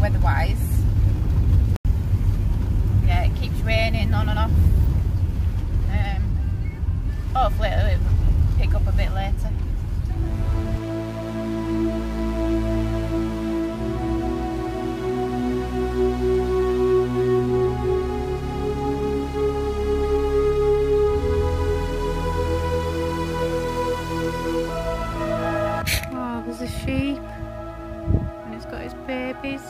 weather wise. please?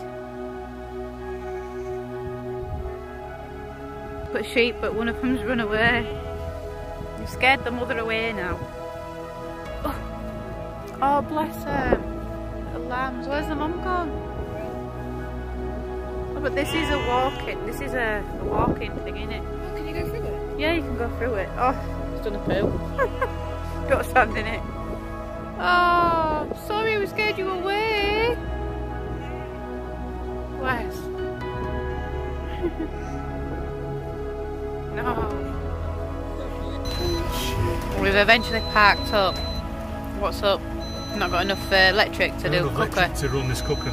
Put sheep, but one of them's run away. You scared the mother away now. Oh, oh bless her. The lambs. Where's the mum gone? Oh, but this is a walking. This is a, a walking thing, isn't it? Oh, can you go through it? Yeah, you can go through it. Oh, it's done a poo. Got sand in it. Oh, sorry, we scared you away. Wes. no. We've eventually parked up. What's up? Not got enough uh, electric to do a cooker. to run this cooker.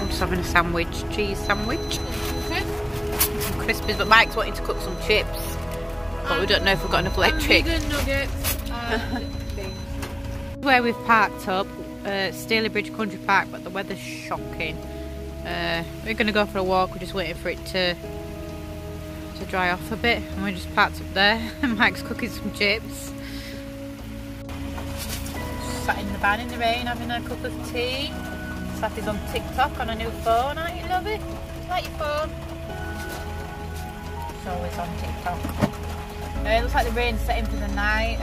I'm just having a sandwich, cheese sandwich. Okay. Some crispies, but Mike's wanting to cook some chips. But we don't know if we've got enough electric. Vegan nuggets and. Where we've parked up, uh, Stalybridge Country Park, but the weather's shocking. Uh, we're going to go for a walk, we're just waiting for it to to dry off a bit, and we're just parked up there. and Mike's cooking some chips. Sat in the van in the rain having a cup of tea. Is on TikTok on a new phone, aren't you, lovey? Like your phone? It's always on TikTok. Uh, it looks like the rain's setting for the night.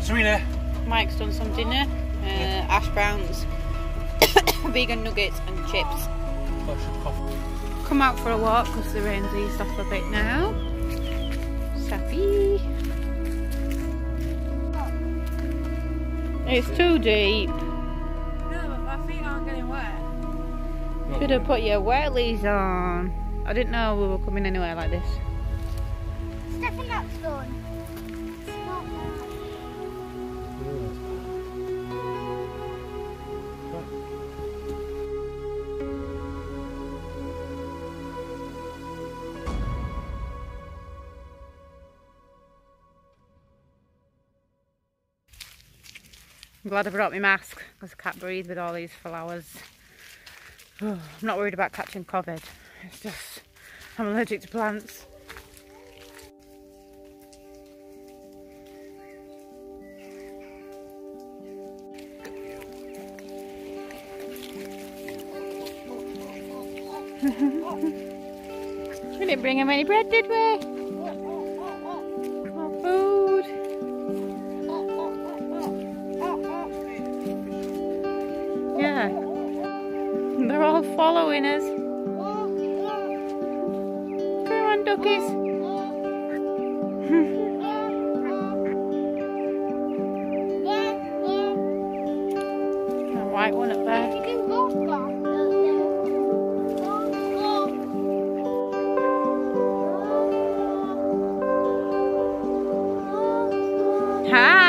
Serena. Mike's done some dinner, uh, ash browns, vegan nuggets and chips. Come out for a walk because the rain's eased off a bit now. Sappy. It's too deep. No, but my feet aren't getting wet. Should have put your wellies on. I didn't know we were coming anywhere like this. Step that's that It's I'm glad I brought my mask because I can't breathe with all these flowers. I'm not worried about catching COVID. It's just I'm allergic to plants. we didn't bring him any bread, did we? Following us. Come on, duckies. White one up there. Hi.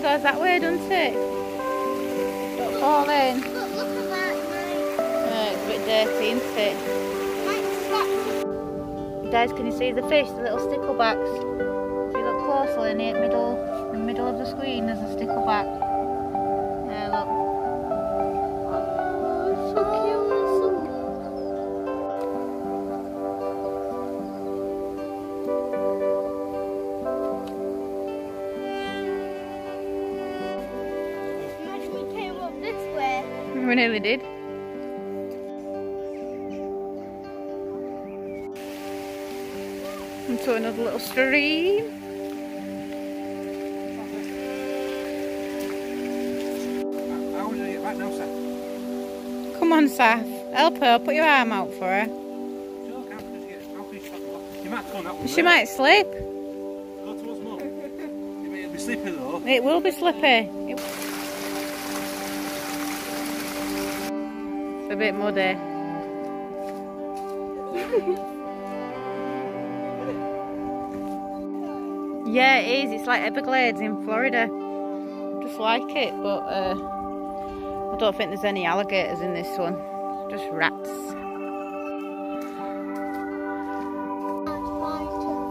It goes that way, doesn't it? Don't fall in. Look, look at that, it's a bit dirty, isn't it? Mike. Mike's got Guys, can you see the fish, the little sticklebacks? If you look closely in the middle, in the middle of the screen, there's a stickleback. We did. Into another little stream. How is it right now, Seth? Come on, Saf. Help her. Put your arm out for her. Sure, how can you get- how can bit muddy. yeah, it is. It's like Everglades in Florida. Just like it, but uh, I don't think there's any alligators in this one. Just rats.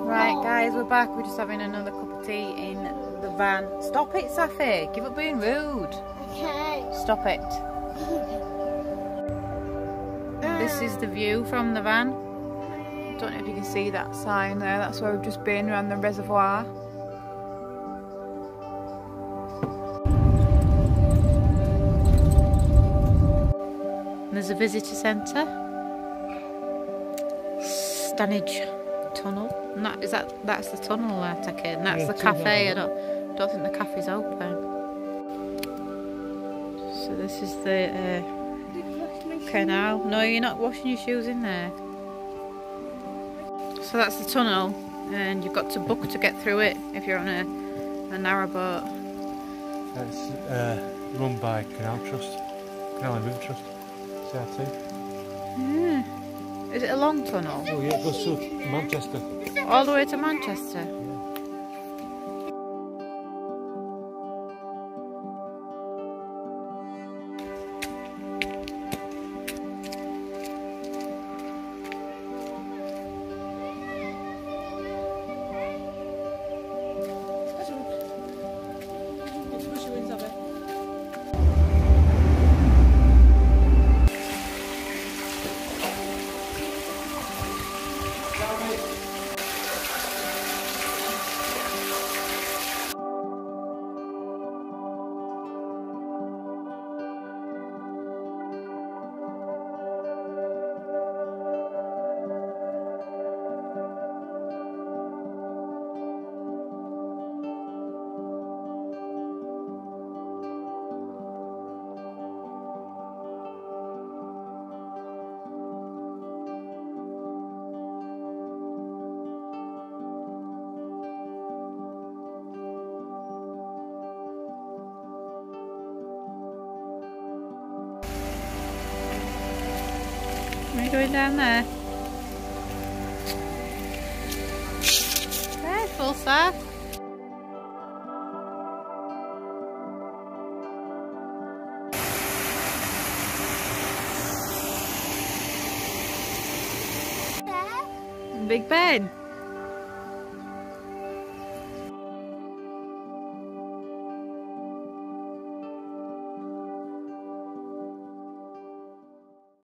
Right, guys, we're back. We're just having another cup of tea in the van. Stop it, Safi. Give up being rude. Okay. Stop it. This is the view from the van. Don't know if you can see that sign there. That's where we've just been around the reservoir. And there's a visitor centre. Standedge Tunnel. And that is that. That's the tunnel I take it. And that's Yeah, the cafe. I don't don't think the cafe's open. So this is the uh, canal. No, you're not washing your shoes in there. So that's the tunnel, and you've got to book to get through it if you're on a, a narrow boat. It's uh, run by Canal Trust, Canal and River Trust, CRT. Yeah. Is it a long tunnel? Oh yeah, it goes to Manchester. All the way to Manchester? You going down there? Careful, sir. Big Ben.